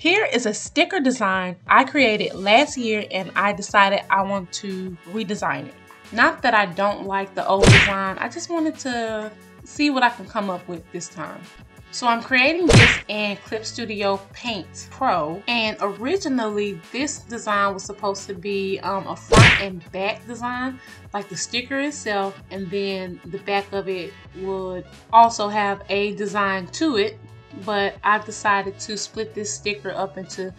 Here is a sticker design I created last year and I decided I want to redesign it. Not that I don't like the old design, I just wanted to see what I can come up with this time. So I'm creating this in Clip Studio Paint Pro and originally this design was supposed to be um, a front and back design like the sticker itself and then the back of it would also have a design to it but I've decided to split this sticker up into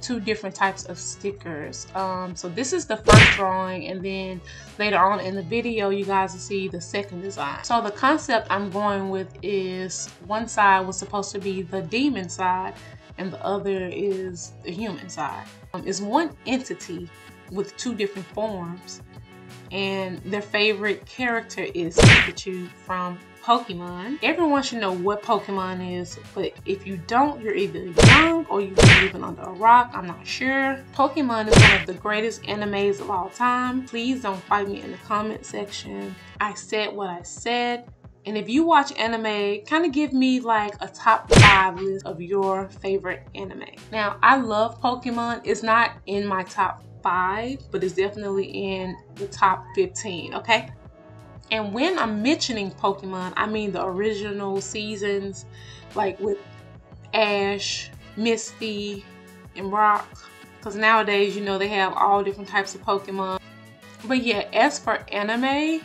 two different types of stickers. Um, so this is the first drawing and then later on in the video you guys will see the second design. So the concept I'm going with is one side was supposed to be the demon side and the other is the human side. Um, it's one entity with two different forms and their favorite character is Pikachu from Pokemon. Everyone should know what Pokemon is, but if you don't, you're either young or you've been living under a rock. I'm not sure. Pokemon is one of the greatest animes of all time. Please don't fight me in the comment section. I said what I said. And if you watch anime, kind of give me like a top five list of your favorite anime. Now, I love Pokemon. It's not in my top five, but it's definitely in the top 15, okay? And when I'm mentioning Pokemon, I mean the original seasons, like with Ash, Misty, and Brock. Because nowadays, you know, they have all different types of Pokemon. But yeah, as for anime,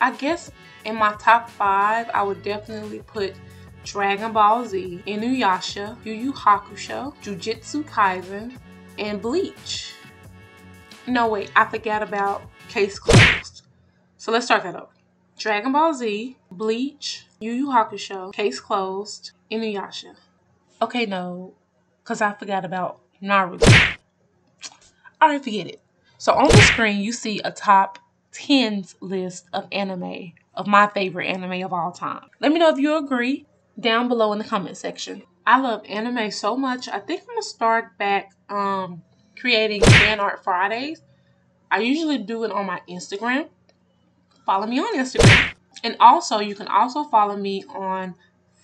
I guess in my top five, I would definitely put Dragon Ball Z, Inuyasha, Yu Yu Hakusho, Jujutsu Kaisen, and Bleach. No, wait, I forgot about Case Closed. So let's start that over. Dragon Ball Z, Bleach, Yu Yu Hakusho, Case Closed, Inuyasha. Okay, no, because I forgot about Naruto. Alright, forget it. So on the screen, you see a top 10s list of anime, of my favorite anime of all time. Let me know if you agree down below in the comment section. I love anime so much. I think I'm going to start back um, creating fan art Fridays. I usually do it on my Instagram follow me on Instagram. And also, you can also follow me on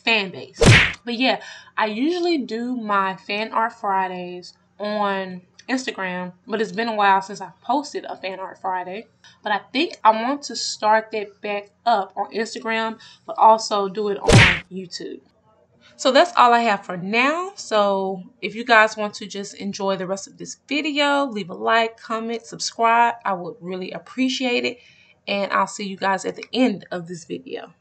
Fanbase. But yeah, I usually do my Fan Art Fridays on Instagram, but it's been a while since I posted a Fan Art Friday. But I think I want to start that back up on Instagram, but also do it on YouTube. So that's all I have for now. So if you guys want to just enjoy the rest of this video, leave a like, comment, subscribe. I would really appreciate it and I'll see you guys at the end of this video.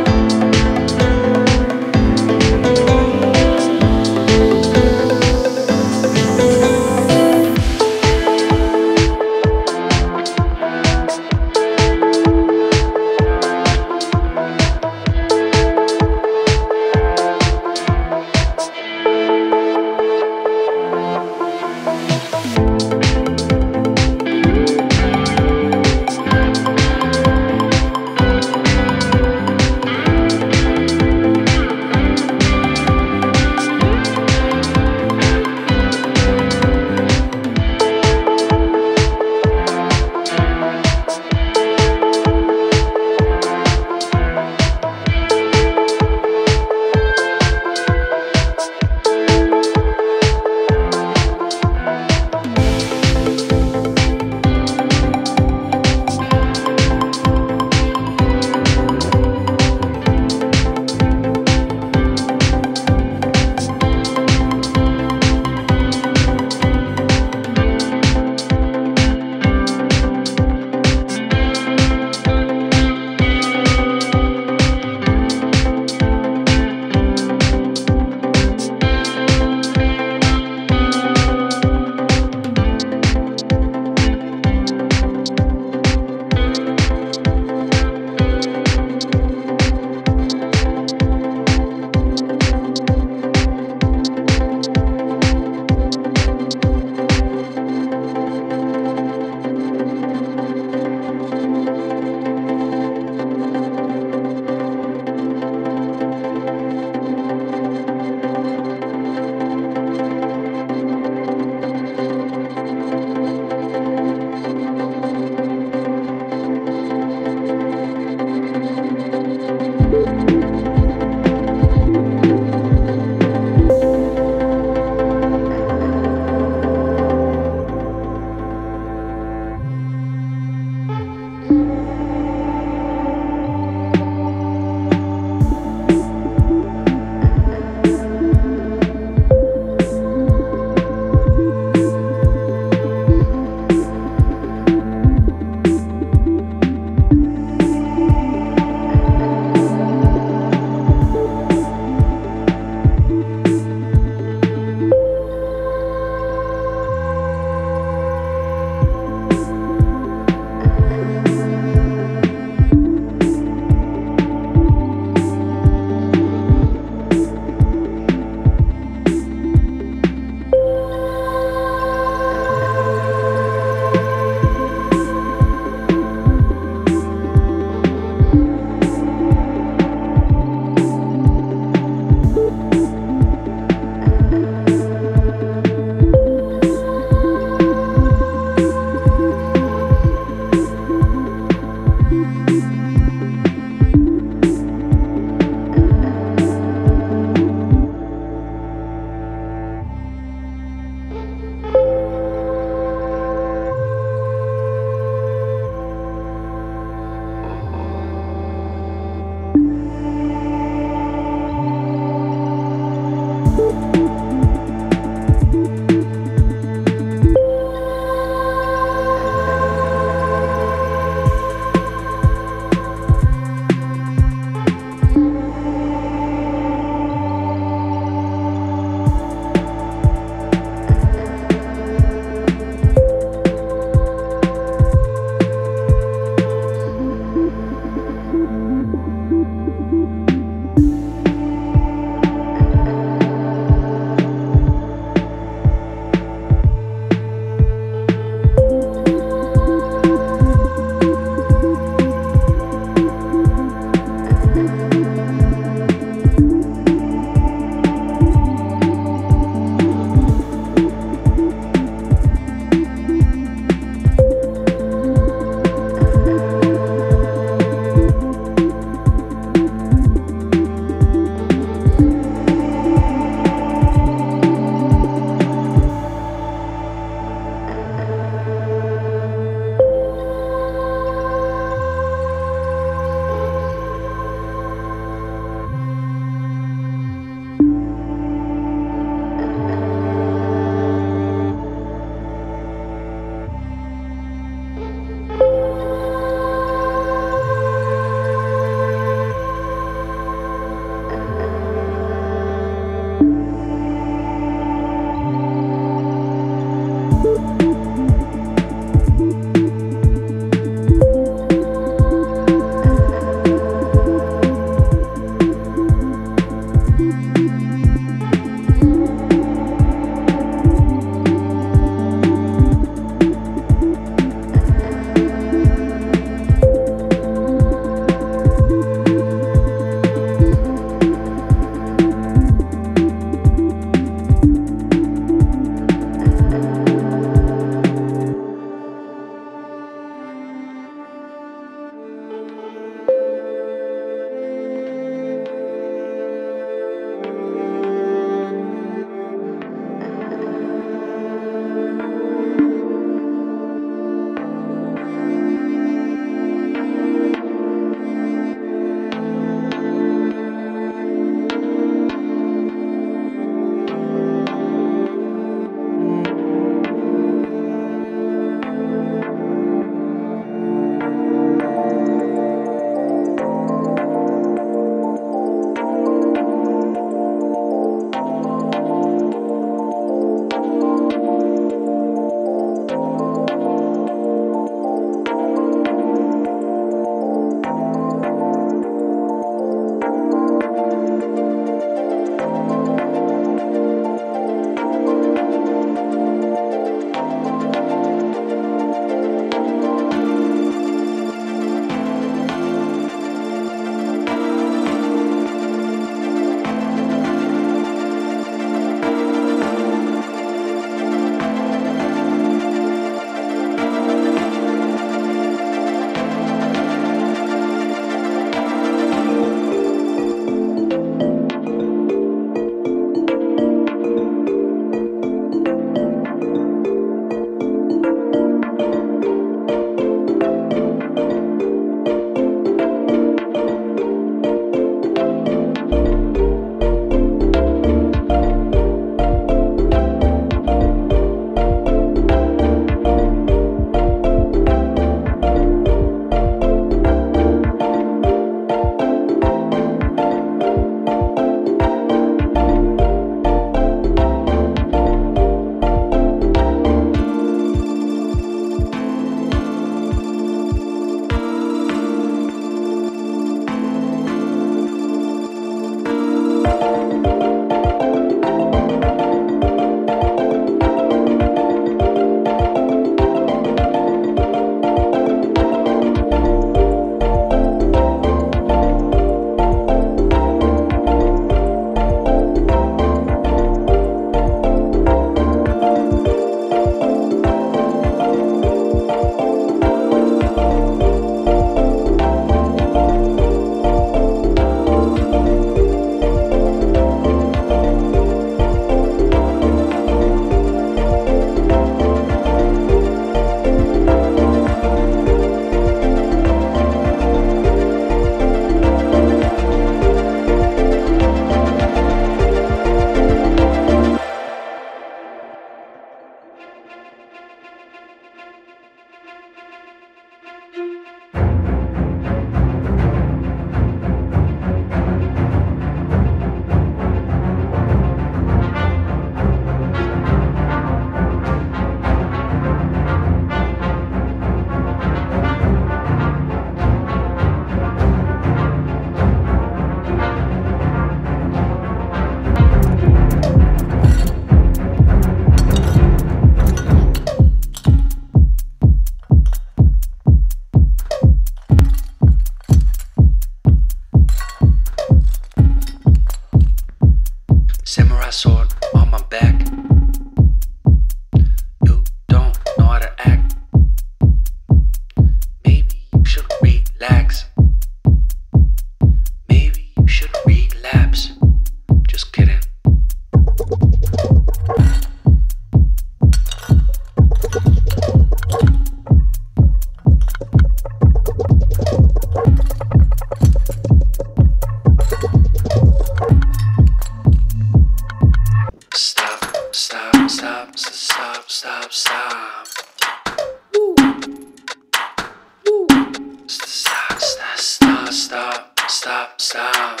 wanna stop, stop, stop.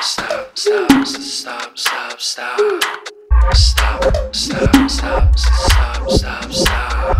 Stop, stop, stop, stop, stop. Stop, stop, stop, stop, stop, stop.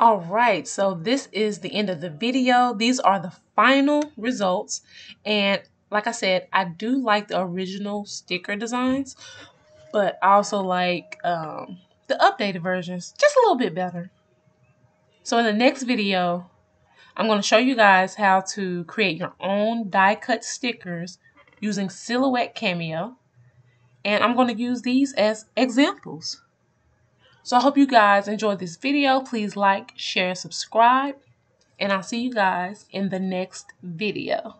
All right, so this is the end of the video. These are the final results. And like I said, I do like the original sticker designs, but I also like um, the updated versions just a little bit better. So in the next video, I'm going to show you guys how to create your own die cut stickers using Silhouette Cameo. And I'm going to use these as examples. So I hope you guys enjoyed this video. Please like, share, subscribe. And I'll see you guys in the next video.